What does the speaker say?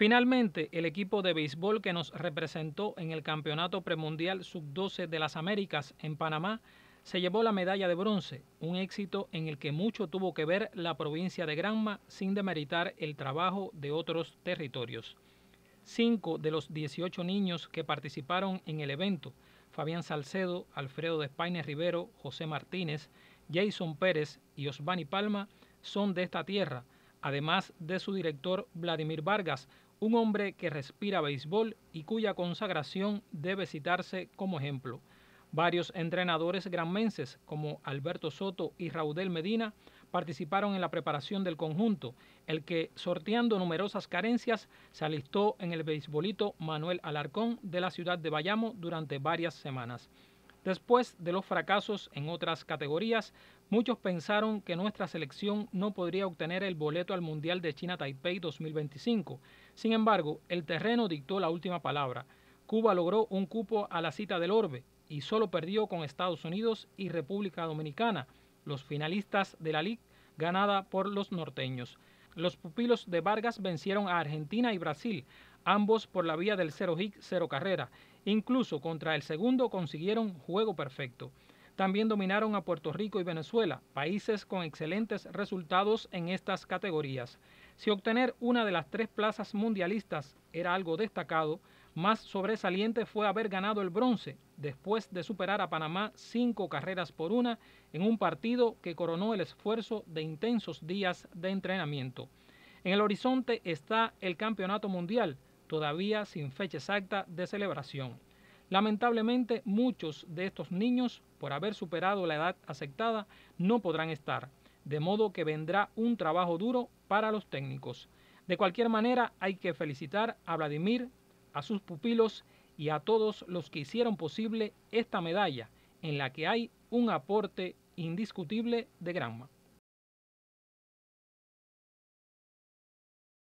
Finalmente, el equipo de béisbol que nos representó en el Campeonato Premundial Sub-12 de las Américas en Panamá se llevó la medalla de bronce, un éxito en el que mucho tuvo que ver la provincia de Granma sin demeritar el trabajo de otros territorios. Cinco de los 18 niños que participaron en el evento, Fabián Salcedo, Alfredo de Rivero, José Martínez, Jason Pérez y Osvani Palma, son de esta tierra, además de su director Vladimir Vargas, un hombre que respira béisbol y cuya consagración debe citarse como ejemplo. Varios entrenadores granmenses como Alberto Soto y Raudel Medina participaron en la preparación del conjunto, el que, sorteando numerosas carencias, se alistó en el beisbolito Manuel Alarcón de la ciudad de Bayamo durante varias semanas. Después de los fracasos en otras categorías, muchos pensaron que nuestra selección no podría obtener el boleto al Mundial de China Taipei 2025. Sin embargo, el terreno dictó la última palabra. Cuba logró un cupo a la cita del Orbe y solo perdió con Estados Unidos y República Dominicana, los finalistas de la Liga ganada por los norteños. Los pupilos de Vargas vencieron a Argentina y Brasil, ambos por la vía del cero hit, cero carrera. Incluso contra el segundo consiguieron juego perfecto. También dominaron a Puerto Rico y Venezuela, países con excelentes resultados en estas categorías. Si obtener una de las tres plazas mundialistas era algo destacado, más sobresaliente fue haber ganado el bronce después de superar a Panamá cinco carreras por una en un partido que coronó el esfuerzo de intensos días de entrenamiento. En el horizonte está el Campeonato Mundial, todavía sin fecha exacta de celebración. Lamentablemente, muchos de estos niños, por haber superado la edad aceptada, no podrán estar, de modo que vendrá un trabajo duro para los técnicos. De cualquier manera, hay que felicitar a Vladimir, a sus pupilos y a todos los que hicieron posible esta medalla, en la que hay un aporte indiscutible de Granma.